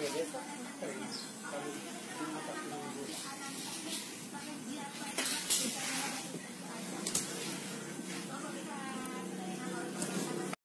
La, ¿qué es eso?